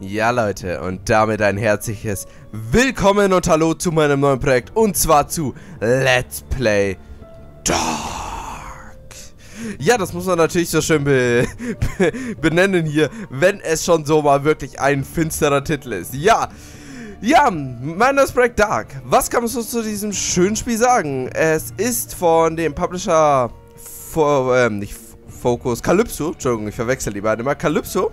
Ja Leute, und damit ein herzliches Willkommen und Hallo zu meinem neuen Projekt und zwar zu Let's Play Dark. Ja, das muss man natürlich so schön be be benennen hier, wenn es schon so mal wirklich ein finsterer Titel ist. Ja, ja, mein neues Projekt Dark. Was kann man so zu diesem schönen Spiel sagen? Es ist von dem Publisher, Fo ähm, nicht Focus, Calypso, Entschuldigung, ich verwechsel die beiden immer, Calypso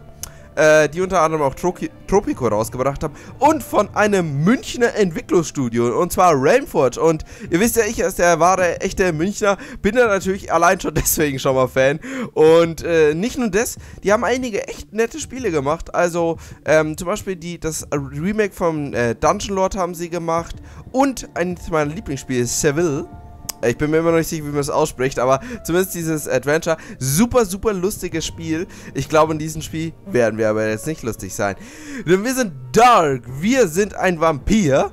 äh, die unter anderem auch Troki Tropico rausgebracht haben und von einem Münchner Entwicklungsstudio und zwar Realmforge und ihr wisst ja, ich als der wahre, echte Münchner bin da natürlich allein schon deswegen schon mal Fan. Und äh, nicht nur das, die haben einige echt nette Spiele gemacht, also ähm, zum Beispiel die, das Remake vom äh, Dungeon Lord haben sie gemacht. Und eines meiner Lieblingsspiele, Seville ich bin mir immer noch nicht sicher, wie man es ausspricht, aber zumindest dieses Adventure. Super, super lustiges Spiel. Ich glaube, in diesem Spiel werden wir aber jetzt nicht lustig sein. Denn wir sind Dark. Wir sind ein Vampir.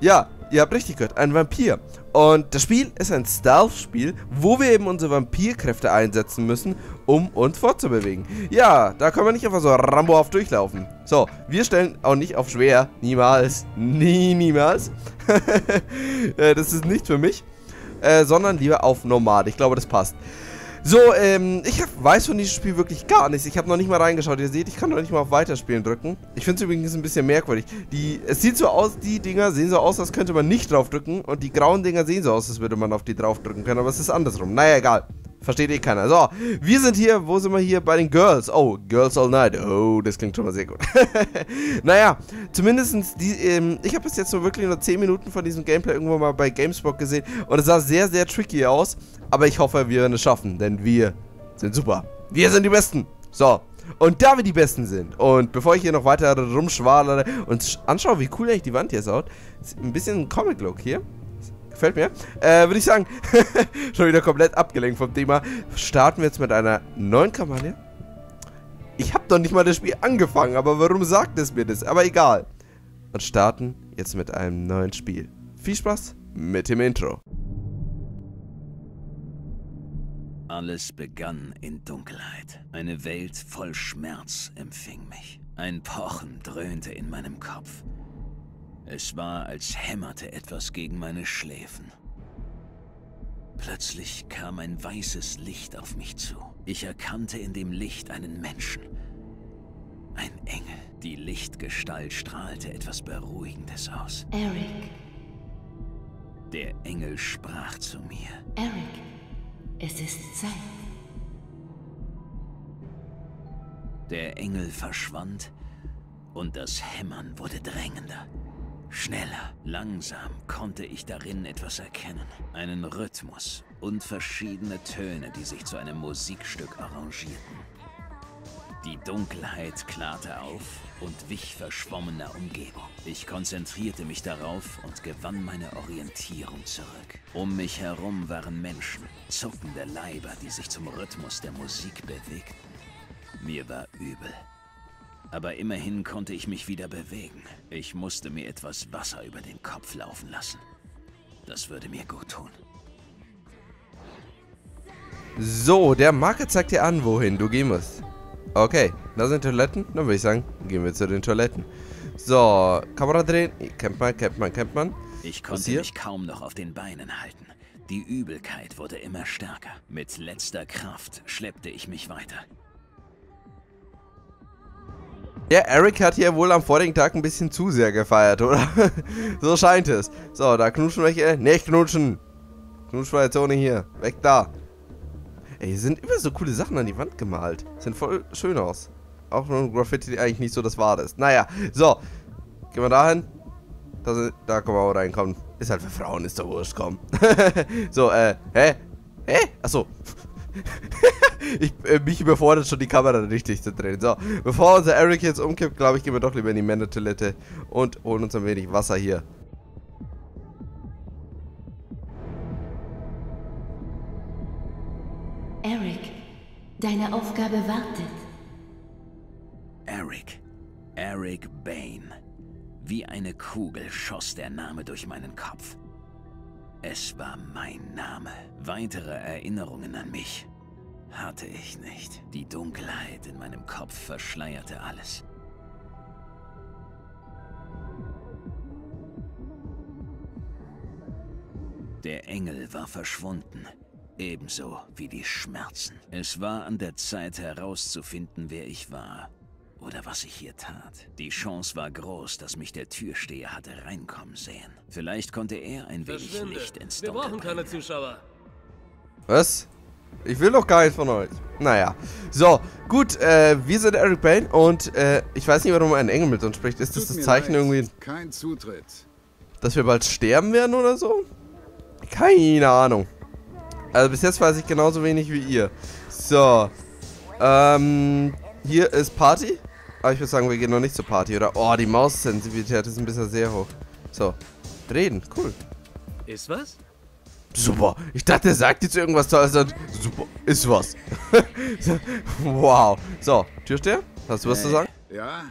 Ja, ihr habt richtig gehört, ein Vampir. Und das Spiel ist ein Stealth-Spiel, wo wir eben unsere Vampirkräfte einsetzen müssen, um uns fortzubewegen. Ja, da können wir nicht einfach so rambohaft durchlaufen. So, wir stellen auch nicht auf schwer. Niemals. Nie, niemals. Äh, das ist nicht für mich äh, sondern lieber auf normal. Ich glaube, das passt. So, ähm, ich hab, weiß von diesem Spiel wirklich gar nichts. Ich habe noch nicht mal reingeschaut. Ihr seht, ich kann noch nicht mal auf Weiterspielen drücken. Ich finde es übrigens ein bisschen merkwürdig. Die, es sieht so aus, die Dinger sehen so aus, als könnte man nicht draufdrücken. Und die grauen Dinger sehen so aus, als würde man auf die draufdrücken können. Aber es ist andersrum. Naja, egal. Versteht eh keiner. So, wir sind hier, wo sind wir hier? Bei den Girls. Oh, Girls All Night. Oh, das klingt schon mal sehr gut. naja, zumindestens die, ähm, ich habe bis jetzt nur wirklich nur 10 Minuten von diesem Gameplay irgendwo mal bei GameSpot gesehen und es sah sehr, sehr tricky aus. Aber ich hoffe, wir werden es schaffen, denn wir sind super. Wir sind die Besten. So, und da wir die Besten sind und bevor ich hier noch weiter rumschwadere und anschaue, wie cool eigentlich die Wand hier aussieht, ein bisschen Comic-Look hier. Gefällt mir. Äh, würde ich sagen, schon wieder komplett abgelenkt vom Thema. Starten wir jetzt mit einer neuen Kampagne. Ich habe doch nicht mal das Spiel angefangen, aber warum sagt es mir das? Aber egal. Und starten jetzt mit einem neuen Spiel. Viel Spaß mit dem Intro. Alles begann in Dunkelheit. Eine Welt voll Schmerz empfing mich. Ein Pochen dröhnte in meinem Kopf. Es war, als hämmerte etwas gegen meine Schläfen. Plötzlich kam ein weißes Licht auf mich zu. Ich erkannte in dem Licht einen Menschen. Ein Engel. Die Lichtgestalt strahlte etwas Beruhigendes aus. Eric. Der Engel sprach zu mir. Eric, es ist Zeit. Der Engel verschwand und das Hämmern wurde drängender. Schneller, langsam konnte ich darin etwas erkennen. Einen Rhythmus und verschiedene Töne, die sich zu einem Musikstück arrangierten. Die Dunkelheit klarte auf und wich verschwommener Umgebung. Ich konzentrierte mich darauf und gewann meine Orientierung zurück. Um mich herum waren Menschen, zuckende Leiber, die sich zum Rhythmus der Musik bewegten. Mir war übel. Aber immerhin konnte ich mich wieder bewegen. Ich musste mir etwas Wasser über den Kopf laufen lassen. Das würde mir gut tun. So, der Marker zeigt dir an, wohin du gehen musst. Okay, da sind Toiletten. Dann würde ich sagen, gehen wir zu den Toiletten. So, Kamera drehen. Kennt man, kennt man, kennt man. Ich konnte mich kaum noch auf den Beinen halten. Die Übelkeit wurde immer stärker. Mit letzter Kraft schleppte ich mich weiter. Ja, Eric hat hier wohl am vorigen Tag ein bisschen zu sehr gefeiert, oder? so scheint es. So, da knutschen welche. Nicht knutschen. Ohne hier. Weg da. Ey, hier sind immer so coole Sachen an die Wand gemalt. Sehen voll schön aus. Auch ein Graffiti eigentlich nicht so das Wahre ist. Naja, so. Gehen wir dahin. Da, da können wir auch reinkommen. Ist halt für Frauen, ist doch wurscht, komm. so, äh, hä? Hä? Achso. ich, äh, mich überfordert schon die Kamera richtig zu drehen. So, bevor unser Eric jetzt umkippt, glaube ich, gehen wir doch lieber in die Männertoilette und holen uns ein wenig Wasser hier. Eric, deine Aufgabe wartet. Eric. Eric Bane. Wie eine Kugel schoss der Name durch meinen Kopf. Es war mein Name. Weitere Erinnerungen an mich hatte ich nicht. Die Dunkelheit in meinem Kopf verschleierte alles. Der Engel war verschwunden, ebenso wie die Schmerzen. Es war an der Zeit herauszufinden, wer ich war oder was ich hier tat. Die Chance war groß, dass mich der Türsteher hatte reinkommen sehen. Vielleicht konnte er ein wenig Verschwinde. Licht ins Wir Dunkel brauchen keine bringen. Zuschauer. Was? Ich will doch gar nichts von euch. Naja. So, gut, äh, wir sind Eric Bane und äh, ich weiß nicht, warum ein Engel mit uns spricht. Ist das Tut das Zeichen leid. irgendwie, Kein Zutritt. dass wir bald sterben werden oder so? Keine Ahnung. Also bis jetzt weiß ich genauso wenig wie ihr. So. Ähm, hier ist Party. Aber ich würde sagen, wir gehen noch nicht zur Party, oder? Oh, die Maussensibilität ist ein bisschen sehr hoch. So. Reden, cool. Ist was? Super. Ich dachte, er sagt jetzt irgendwas Tolles und super, ist was. wow. So, Türsteher, hast du was zu Hey. sagen? Ja?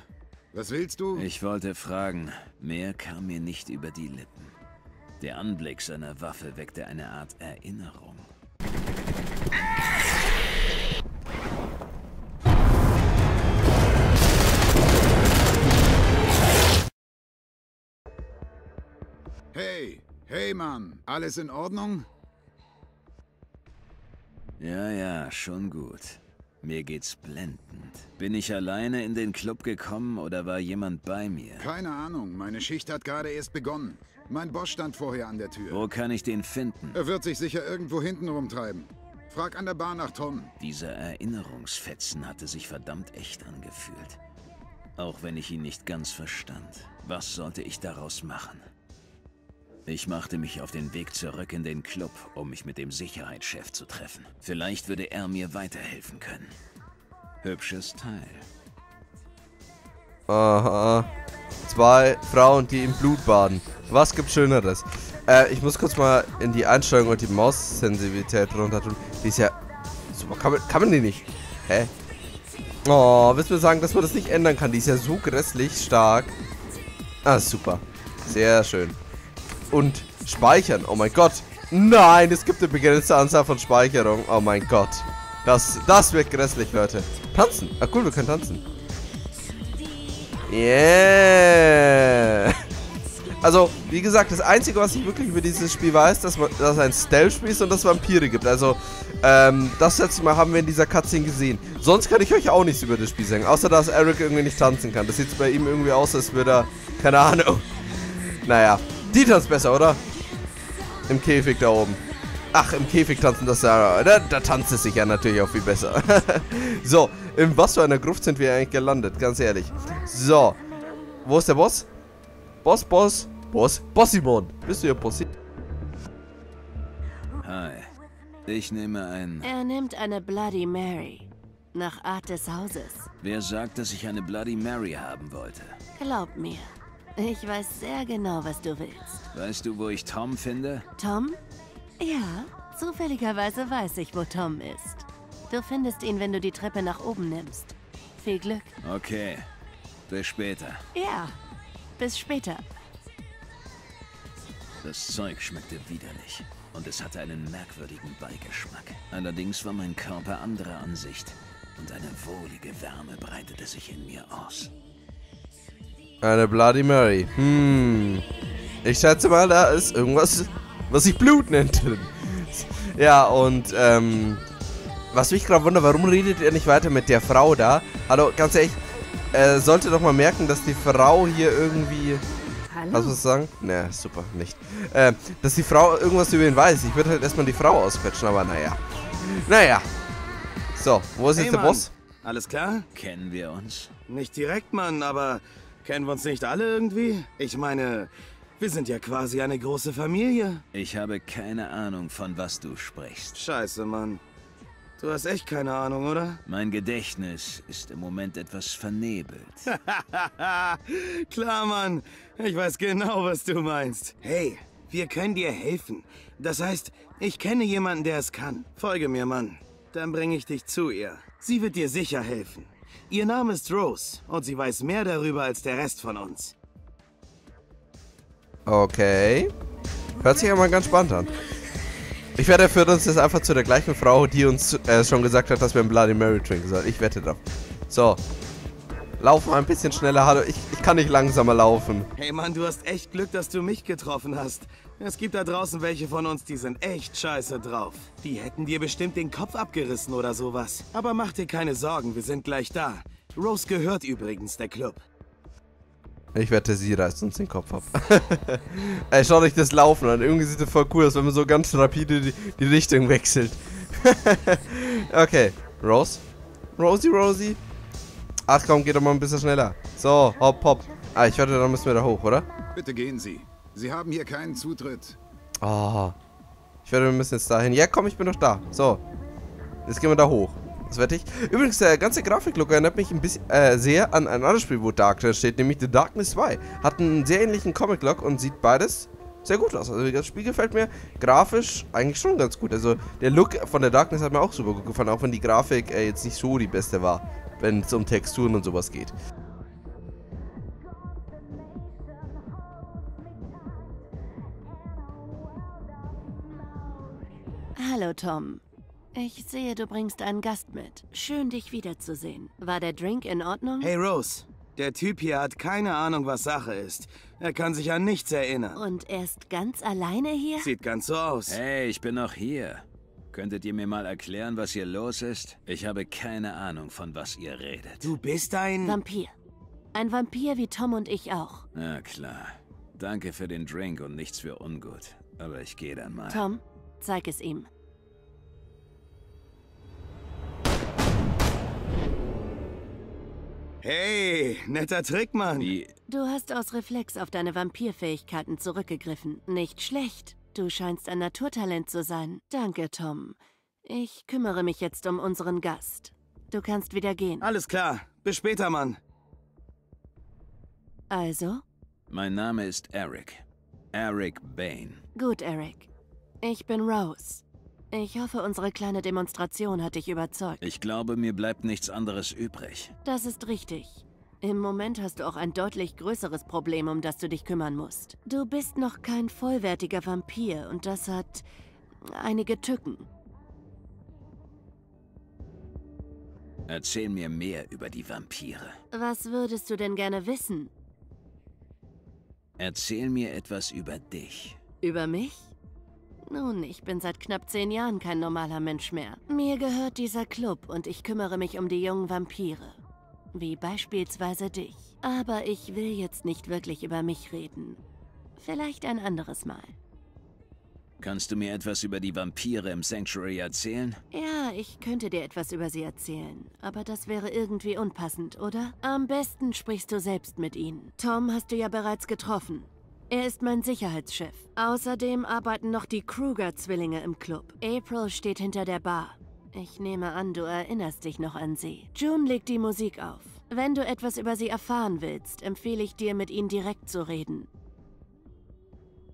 Was willst du? Ich wollte fragen, mehr kam mir nicht über die Lippen. Der Anblick seiner Waffe weckte eine Art Erinnerung. Hey, hey Mann, alles in Ordnung? Ja, ja, schon gut. Mir geht's blendend. Bin ich alleine in den Club gekommen oder war jemand bei mir? Keine Ahnung, meine Schicht hat gerade erst begonnen. Mein Boss stand vorher an der Tür. Wo kann ich den finden? Er wird sich sicher irgendwo hinten rumtreiben. Frag an der Bar nach Tom. Dieser Erinnerungsfetzen hatte sich verdammt echt angefühlt. Auch wenn ich ihn nicht ganz verstand. Was sollte ich daraus machen? Ich machte mich auf den Weg zurück in den Club, um mich mit dem Sicherheitschef zu treffen. Vielleicht würde er mir weiterhelfen können. Hübsches Teil. Aha. Zwei Frauen, die im Blut baden. Was gibt's Schöneres? Äh, ich muss kurz mal in die Einstellung und die Maussensibilität runter tun. Die ist ja. Super. Kann man, kann man die nicht? Hä? Oh, willst du mir sagen, dass man das nicht ändern kann? Die ist ja so grässlich stark. Ah, super. Sehr schön. Und speichern. Oh mein Gott. Nein, es gibt eine begrenzte Anzahl von Speicherung. Oh mein Gott. Das, das wird grässlich, Leute. Tanzen. Ah, cool, wir können tanzen. Yeah. Also, wie gesagt, das Einzige, was ich wirklich über dieses Spiel weiß, dass, dass es ein Stealth-Spiel ist und dass es Vampire gibt. Also, ähm, das letzte Mal haben wir in dieser Cutscene gesehen. Sonst kann ich euch auch nichts über das Spiel sagen. Außer, dass Eric irgendwie nicht tanzen kann. Das sieht bei ihm irgendwie aus, als würde er... Keine Ahnung. Naja. Die tanzt besser, oder? Im Käfig da oben. Ach, im Käfig tanzen, das da, da, da tanzt es sich ja natürlich auch viel besser. so, in was für einer Gruft sind wir eigentlich gelandet, ganz ehrlich. So, wo ist der Boss? Boss, Boss, Boss, Bossimon. Bist du ja Bossi? Hi. Ich nehme ein... Er nimmt eine Bloody Mary. Nach Art des Hauses. Wer sagt, dass ich eine Bloody Mary haben wollte? Glaub mir. Ich weiß sehr genau, was du willst. Weißt du, wo ich Tom finde? Tom? Ja, zufälligerweise weiß ich, wo Tom ist. Du findest ihn, wenn du die Treppe nach oben nimmst. Viel Glück. Okay. Bis später. Ja, bis später. Das Zeug schmeckte widerlich und es hatte einen merkwürdigen Beigeschmack. Allerdings war mein Körper anderer Ansicht und eine wohlige Wärme breitete sich in mir aus. Eine Bloody Mary. Hm. Ich schätze mal, da ist irgendwas, was sich Blut nennt. ja, und, ähm, was mich gerade wundert, warum redet ihr nicht weiter mit der Frau da? Hallo, ganz ehrlich, äh, sollte doch mal merken, dass die Frau hier irgendwie... Hallo? Hast du was sagen? Ne, super, nicht. Äh, dass die Frau irgendwas über ihn weiß. Ich würde halt erstmal die Frau ausquetschen, aber naja. Naja. So, wo ist Hey, jetzt der Mann. Boss? Alles klar? Kennen wir uns? Nicht direkt, Mann, aber kennen wir uns nicht alle irgendwie? Ich meine, wir sind ja quasi eine große Familie. Ich habe keine Ahnung, von was du sprichst. Scheiße, Mann. Du hast echt keine Ahnung, oder? Mein Gedächtnis ist im Moment etwas vernebelt. Klar, Mann. Ich weiß genau, was du meinst. Hey, wir können dir helfen. Das heißt, ich kenne jemanden, der es kann. Folge mir, Mann. Dann bringe ich dich zu ihr. Sie wird dir sicher helfen. Ihr Name ist Rose und sie weiß mehr darüber als der Rest von uns. Okay. Hört sich ja mal ganz spannend an. Ich er führt uns jetzt einfach zu der gleichen Frau, die uns äh, schon gesagt hat, dass wir ein Bloody Mary trinken sollen. Ich wette drauf. So. Lauf mal ein bisschen schneller, hallo. Ich, ich kann nicht langsamer laufen. Hey Mann, du hast echt Glück, dass du mich getroffen hast. Es gibt da draußen welche von uns, die sind echt scheiße drauf. Die hätten dir bestimmt den Kopf abgerissen oder sowas. Aber mach dir keine Sorgen, wir sind gleich da. Rose gehört übrigens der Club. Ich wette, sie reißt uns den Kopf ab. Ey, schaut euch das Laufen an. Irgendwie sieht das voll cool aus, wenn man so ganz rapide die, die Richtung wechselt. okay, Rose. Rosie, Rosie. Ach komm, geht doch mal ein bisschen schneller. So, hopp, hopp. Ah, ich wette, dann müssen wir da hoch, oder? Bitte gehen Sie. Sie haben hier keinen Zutritt. Oh. Ich wette, wir müssen jetzt dahin. Ja, komm, ich bin doch da. So. Jetzt gehen wir da hoch. Das wette ich. Übrigens, der ganze Grafiklook erinnert mich ein bisschen äh, sehr an ein anderes Spiel, wo Dark drin steht, nämlich The Darkness 2. Hat einen sehr ähnlichen Comic-Look und sieht beides sehr gut aus. Also das Spiel gefällt mir grafisch eigentlich schon ganz gut. Also der Look von der Darkness hat mir auch super gut gefallen, auch wenn die Grafik äh, jetzt nicht so die beste war, wenn es um Texturen und sowas geht. Hallo, Tom. Ich sehe, du bringst einen Gast mit. Schön, dich wiederzusehen. War der Drink in Ordnung? Hey Rose, der Typ hier hat keine Ahnung, was Sache ist. Er kann sich an nichts erinnern. Und er ist ganz alleine hier? Sieht ganz so aus. Hey, ich bin noch hier. Könntet ihr mir mal erklären, was hier los ist? Ich habe keine Ahnung, von was ihr redet. Du bist ein... Vampir. Ein Vampir wie Tom und ich auch. Na klar. Danke für den Drink und nichts für ungut. Aber ich gehe dann mal. Tom, zeig es ihm. Hey, netter Trick, Mann. Wie? Du hast aus Reflex auf deine Vampirfähigkeiten zurückgegriffen. Nicht schlecht. Du scheinst ein Naturtalent zu sein. Danke, Tom. Ich kümmere mich jetzt um unseren Gast. Du kannst wieder gehen. Alles klar. Bis später, Mann. Also? Mein Name ist Eric. Eric Bane. Gut, Eric. Ich bin Rose. Ich hoffe, unsere kleine Demonstration hat dich überzeugt. Ich glaube, mir bleibt nichts anderes übrig. Das ist richtig. Im Moment hast du auch ein deutlich größeres Problem, um das du dich kümmern musst. Du bist noch kein vollwertiger Vampir und das hat einige Tücken. Erzähl mir mehr über die Vampire. Was würdest du denn gerne wissen? Erzähl mir etwas über dich. Über mich? Nun, ich bin seit knapp zehn Jahren kein normaler Mensch mehr. Mir gehört dieser Club und ich kümmere mich um die jungen Vampire. Wie beispielsweise dich. Aber ich will jetzt nicht wirklich über mich reden. Vielleicht ein anderes Mal. Kannst du mir etwas über die Vampire im Sanctuary erzählen? Ja, ich könnte dir etwas über sie erzählen. Aber das wäre irgendwie unpassend, oder? Am besten sprichst du selbst mit ihnen. Tom hast du ja bereits getroffen. Er ist mein Sicherheitschef. Außerdem arbeiten noch die Kruger-Zwillinge im Club. April steht hinter der Bar. Ich nehme an, du erinnerst dich noch an sie. June legt die Musik auf. Wenn du etwas über sie erfahren willst, empfehle ich dir, mit ihnen direkt zu reden.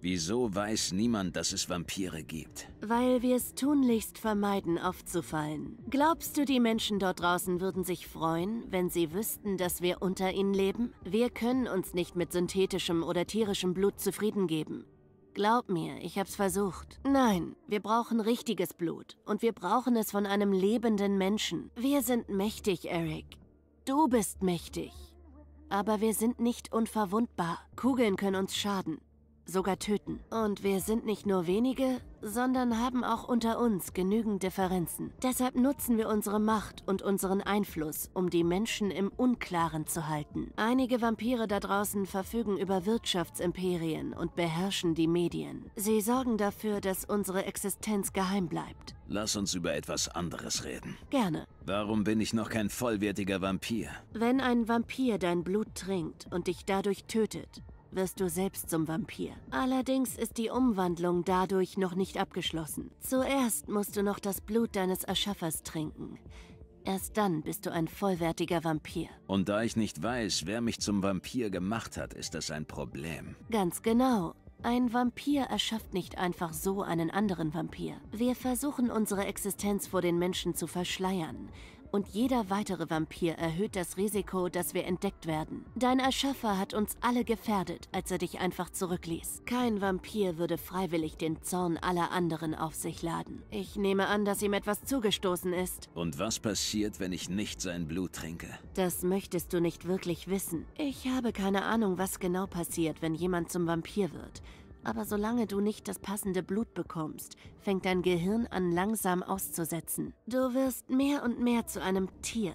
Wieso weiß niemand, dass es Vampire gibt? Weil wir es tunlichst vermeiden, aufzufallen. Glaubst du, die Menschen dort draußen würden sich freuen, wenn sie wüssten, dass wir unter ihnen leben? Wir können uns nicht mit synthetischem oder tierischem Blut zufrieden geben. Glaub mir, ich hab's versucht. Nein, wir brauchen richtiges Blut. Und wir brauchen es von einem lebenden Menschen. Wir sind mächtig, Eric. Du bist mächtig. Aber wir sind nicht unverwundbar. Kugeln können uns schaden sogar töten. Und wir sind nicht nur wenige, sondern haben auch unter uns genügend Differenzen. Deshalb nutzen wir unsere Macht und unseren Einfluss, um die Menschen im Unklaren zu halten. Einige Vampire da draußen verfügen über Wirtschaftsimperien und beherrschen die Medien. Sie sorgen dafür, dass unsere Existenz geheim bleibt. Lass uns über etwas anderes reden. Gerne. Warum bin ich noch kein vollwertiger Vampir? Wenn ein Vampir dein Blut trinkt und dich dadurch tötet, wirst du selbst zum Vampir. Allerdings ist die Umwandlung dadurch noch nicht abgeschlossen. Zuerst musst du noch das Blut deines Erschaffers trinken. Erst dann bist du ein vollwertiger Vampir. Und da ich nicht weiß, wer mich zum Vampir gemacht hat, ist das ein Problem. Ganz genau. Ein Vampir erschafft nicht einfach so einen anderen Vampir. Wir versuchen unsere Existenz vor den Menschen zu verschleiern Und jeder weitere Vampir erhöht das Risiko, dass wir entdeckt werden. Dein Erschaffer hat uns alle gefährdet, als er dich einfach zurückließ. Kein Vampir würde freiwillig den Zorn aller anderen auf sich laden. Ich nehme an, dass ihm etwas zugestoßen ist. Und was passiert, wenn ich nicht sein Blut trinke? Das möchtest du nicht wirklich wissen. Ich habe keine Ahnung, was genau passiert, wenn jemand zum Vampir wird. Aber solange du nicht das passende Blut bekommst, fängt dein Gehirn an langsam auszusetzen. Du wirst mehr und mehr zu einem Tier,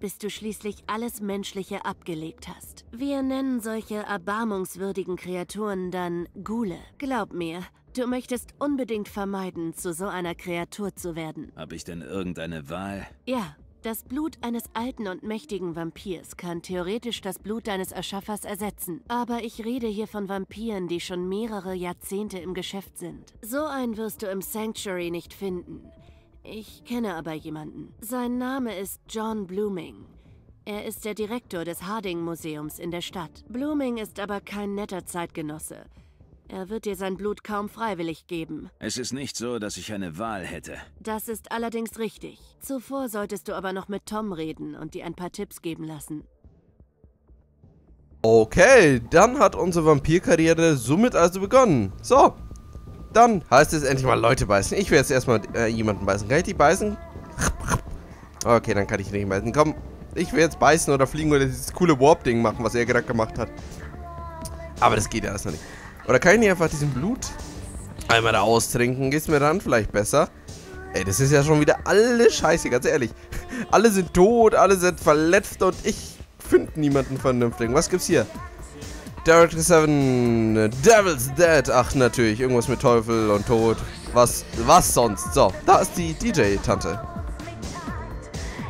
bis du schließlich alles Menschliche abgelegt hast. Wir nennen solche erbarmungswürdigen Kreaturen dann Gule. Glaub mir, du möchtest unbedingt vermeiden, zu so einer Kreatur zu werden. Habe ich denn irgendeine Wahl? Ja, das Blut eines alten und mächtigen Vampirs kann theoretisch das Blut deines Erschaffers ersetzen. Aber ich rede hier von Vampiren, die schon mehrere Jahrzehnte im Geschäft sind. So einen wirst du im Sanctuary nicht finden. Ich kenne aber jemanden. Sein Name ist John Blooming. Er ist der Direktor des Harding-Museums in der Stadt. Blooming ist aber kein netter Zeitgenosse. Er wird dir sein Blut kaum freiwillig geben. Es ist nicht so, dass ich eine Wahl hätte. Das ist allerdings richtig. Zuvor solltest du aber noch mit Tom reden und dir ein paar Tipps geben lassen. Okay, dann hat unsere Vampirkarriere somit also begonnen. So, dann heißt es endlich mal Leute beißen. Ich will jetzt erstmal äh, jemanden beißen. Kann ich die beißen? Okay, dann kann ich nicht beißen. Komm, ich will jetzt beißen oder fliegen oder dieses coole Warp-Ding machen, was er gerade gemacht hat. Aber das geht ja erstmal nicht. Oder kann ich nicht einfach diesen Blut einmal da austrinken? Geht's mir dann vielleicht besser? Ey, das ist ja schon wieder alles scheiße, ganz ehrlich. Alle sind tot, alle sind verletzt und ich finde niemanden vernünftigen. Was gibt's hier? Director 7, Devil's Dead. Ach, natürlich. Irgendwas mit Teufel und Tod. Was, was sonst? So, da ist die DJ-Tante.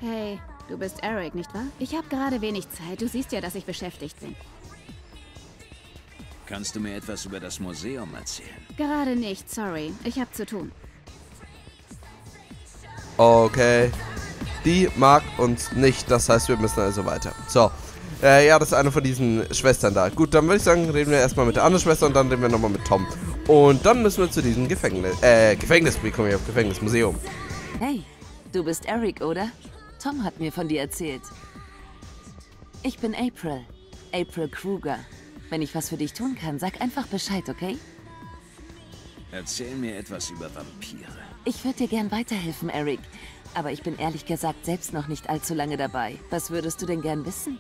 Hey, du bist Eric, nicht wahr? Ich habe gerade wenig Zeit. Du siehst ja, dass ich beschäftigt bin. Kannst du mir etwas über das Museum erzählen? Gerade nicht, sorry. Ich habe zu tun. Okay. Die mag uns nicht, das heißt, wir müssen also weiter. So. Äh, ja, das ist eine von diesen Schwestern da. Gut, dann würde ich sagen, reden wir erstmal mit der anderen Schwester und dann reden wir nochmal mit Tom. Und dann müssen wir zu diesem Gefängnis, äh, Gefängnis, wie komme ich auf Gefängnismuseum? Hey, du bist Eric, oder? Tom hat mir von dir erzählt. Ich bin April. April Kruger. Wenn ich was für dich tun kann, sag einfach Bescheid, okay? Erzähl mir etwas über Vampire. Ich würde dir gern weiterhelfen, Eric. Aber ich bin ehrlich gesagt selbst noch nicht allzu lange dabei. Was würdest du denn gern wissen?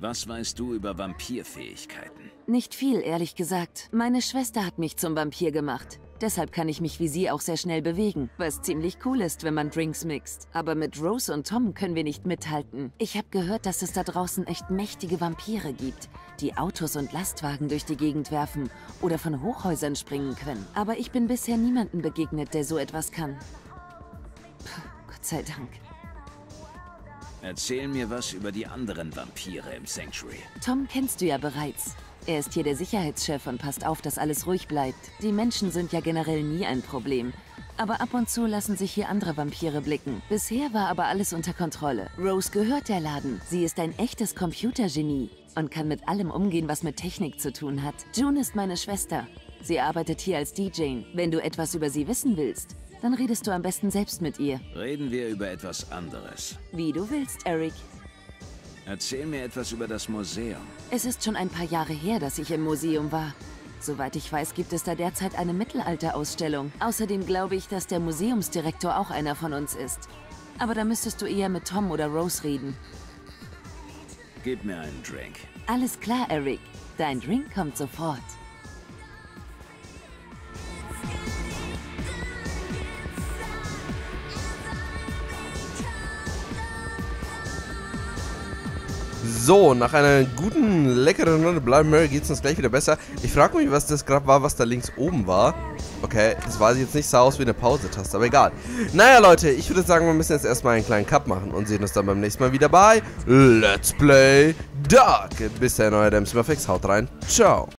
Was weißt du über Vampirfähigkeiten? Nicht viel, ehrlich gesagt. Meine Schwester hat mich zum Vampir gemacht. Deshalb kann ich mich wie sie auch sehr schnell bewegen, was ziemlich cool ist, wenn man Drinks mixt. Aber mit Rose und Tom können wir nicht mithalten. Ich habe gehört, dass es da draußen echt mächtige Vampire gibt, die Autos und Lastwagen durch die Gegend werfen oder von Hochhäusern springen können. Aber ich bin bisher niemandem begegnet, der so etwas kann. Puh, Gott sei Dank. Erzähl mir was über die anderen Vampire im Sanctuary. Tom kennst du ja bereits. Er ist hier der Sicherheitschef und passt auf, dass alles ruhig bleibt. Die Menschen sind ja generell nie ein Problem. Aber ab und zu lassen sich hier andere Vampire blicken. Bisher war aber alles unter Kontrolle. Rose gehört der Laden. Sie ist ein echtes Computergenie und kann mit allem umgehen, was mit Technik zu tun hat. June ist meine Schwester. Sie arbeitet hier als DJ. Wenn du etwas über sie wissen willst, dann redest du am besten selbst mit ihr. Reden wir über etwas anderes. Wie du willst, Eric. Erzähl mir etwas über das Museum. Es ist schon ein paar Jahre her, dass ich im Museum war. Soweit ich weiß, gibt es da derzeit eine Mittelalterausstellung. Außerdem glaube ich, dass der Museumsdirektor auch einer von uns ist. Aber da müsstest du eher mit Tom oder Rose reden. Gib mir einen Drink. Alles klar, Eric. Dein Drink kommt sofort. So, nach einer guten, leckeren Runde Blood Mary geht es uns gleich wieder besser. Ich frage mich, was das gerade war, was da links oben war. Okay, das weiß ich jetzt nicht, sah aus wie eine Pause-Taste, aber egal. Naja, Leute, ich würde sagen, wir müssen jetzt erstmal einen kleinen Cut machen und sehen uns dann beim nächsten Mal wieder bei Let's Play Dark. Bis dahin, euer Dämsmurfix, haut rein, ciao.